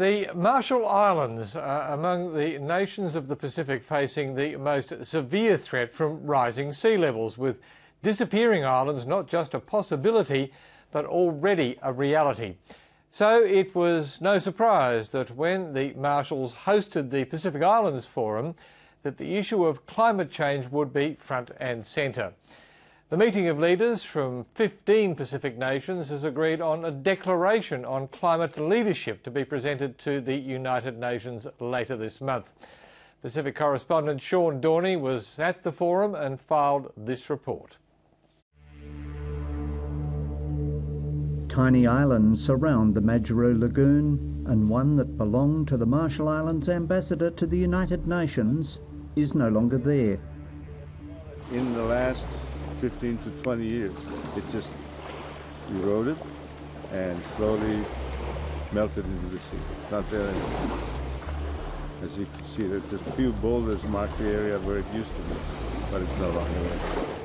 The Marshall Islands are among the nations of the Pacific facing the most severe threat from rising sea levels, with disappearing islands not just a possibility but already a reality. So it was no surprise that when the Marshalls hosted the Pacific Islands Forum that the issue of climate change would be front and centre. The meeting of leaders from 15 Pacific nations has agreed on a declaration on climate leadership to be presented to the United Nations later this month. Pacific correspondent Sean Dorney was at the forum and filed this report. Tiny islands surround the Majuro Lagoon, and one that belonged to the Marshall Islands ambassador to the United Nations is no longer there. In the last 15 to 20 years. It just eroded and slowly melted into the sea. It's not there anymore. As you can see, there's a few boulders mark the area where it used to be, but it's no longer there.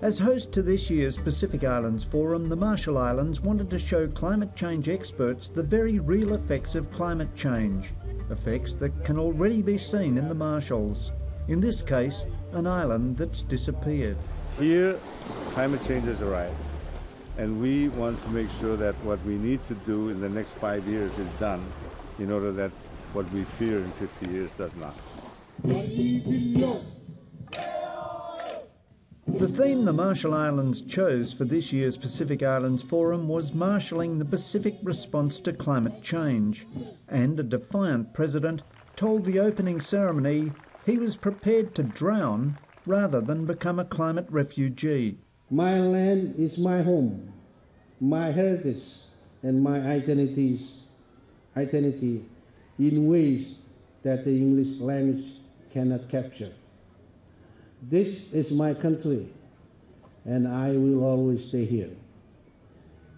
As host to this year's Pacific Islands Forum, the Marshall Islands wanted to show climate change experts the very real effects of climate change, effects that can already be seen in the Marshalls. In this case, an island that's disappeared. Here, climate change has arrived, and we want to make sure that what we need to do in the next five years is done in order that what we fear in 50 years does not. The theme the Marshall Islands chose for this year's Pacific Islands Forum was marshalling the Pacific response to climate change, and a defiant president told the opening ceremony he was prepared to drown rather than become a climate refugee. My land is my home, my heritage, and my identities, identity in ways that the English language cannot capture. This is my country, and I will always stay here.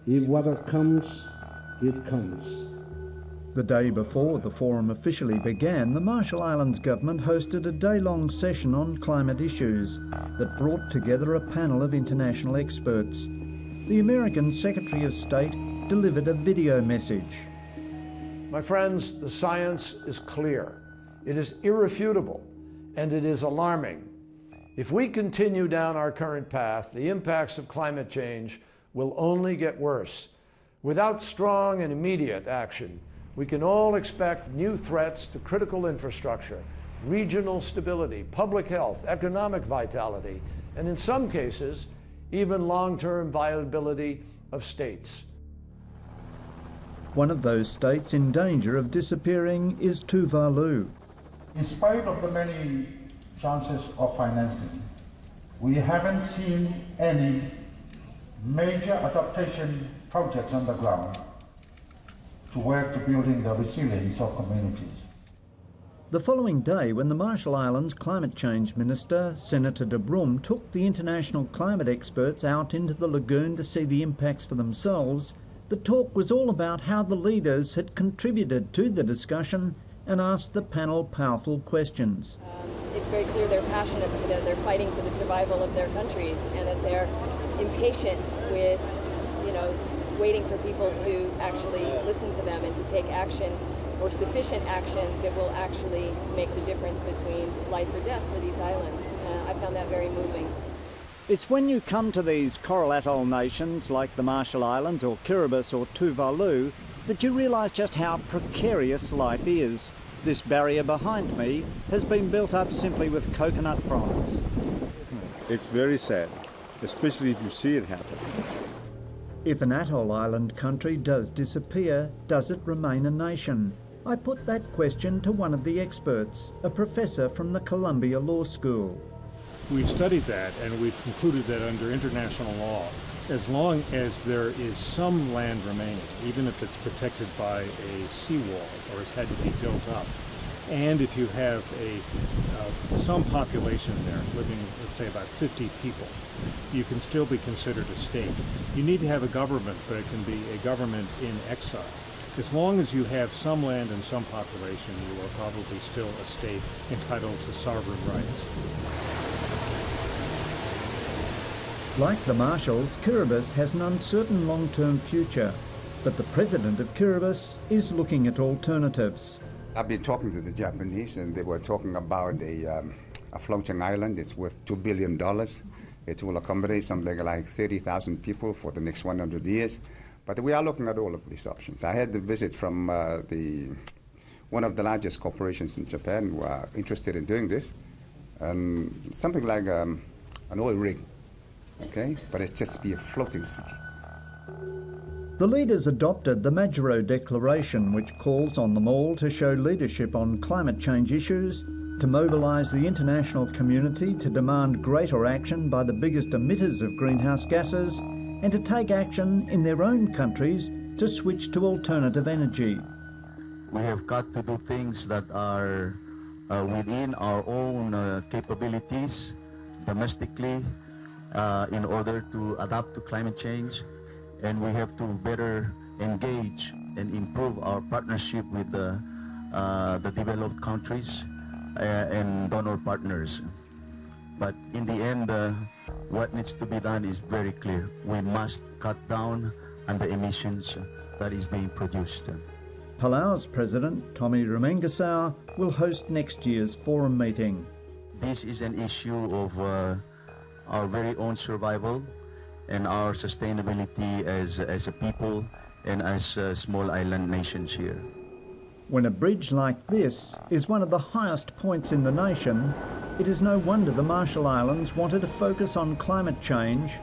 If water comes, it comes. The day before the forum officially began, the Marshall Islands government hosted a day long session on climate issues that brought together a panel of international experts. The American Secretary of State delivered a video message. My friends, the science is clear. It is irrefutable and it is alarming. If we continue down our current path, the impacts of climate change will only get worse. Without strong and immediate action, we can all expect new threats to critical infrastructure, regional stability, public health, economic vitality, and in some cases, even long-term viability of states. One of those states in danger of disappearing is Tuvalu. In spite of the many chances of financing, we haven't seen any major adaptation projects on the ground to work to building the resilience of communities. The following day, when the Marshall Islands Climate Change Minister, Senator de Brum, took the international climate experts out into the lagoon to see the impacts for themselves, the talk was all about how the leaders had contributed to the discussion and asked the panel powerful questions. Um, it's very clear they're passionate, that they're fighting for the survival of their countries, and that they're impatient with, you know, waiting for people to actually listen to them and to take action or sufficient action that will actually make the difference between life or death for these islands. Uh, I found that very moving. It's when you come to these coral atoll nations like the Marshall Islands or Kiribati or Tuvalu that you realise just how precarious life is. This barrier behind me has been built up simply with coconut fronds. It's very sad, especially if you see it happen. If an atoll island country does disappear, does it remain a nation? I put that question to one of the experts, a professor from the Columbia Law School. We've studied that and we've concluded that under international law, as long as there is some land remaining, even if it's protected by a seawall or has had to be built up, and if you have a uh, some population there living, let's say about 50 people, you can still be considered a state. You need to have a government, but it can be a government in exile. As long as you have some land and some population, you are probably still a state entitled to sovereign rights. Like the Marshalls, Kiribati has an uncertain long-term future. But the president of Kiribati is looking at alternatives. I've been talking to the Japanese, and they were talking about a, um, a floating island. It's worth $2 billion. It will accommodate something like 30,000 people for the next 100 years. But we are looking at all of these options. I had the visit from uh, the one of the largest corporations in Japan who are interested in doing this. Um, something like um, an oil rig, okay? But it's just be a floating city. The leaders adopted the Majuro Declaration, which calls on them all to show leadership on climate change issues, to mobilise the international community to demand greater action by the biggest emitters of greenhouse gases, and to take action in their own countries to switch to alternative energy. We have got to do things that are uh, within our own uh, capabilities domestically uh, in order to adapt to climate change and we have to better engage and improve our partnership with the, uh, the developed countries uh, and donor partners. But in the end, uh, what needs to be done is very clear. We must cut down on the emissions that is being produced. Palau's president, Tommy Remengesau, will host next year's forum meeting. This is an issue of uh, our very own survival and our sustainability as, as a people and as uh, small island nations here. When a bridge like this is one of the highest points in the nation, it is no wonder the Marshall Islands wanted to focus on climate change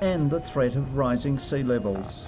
and the threat of rising sea levels.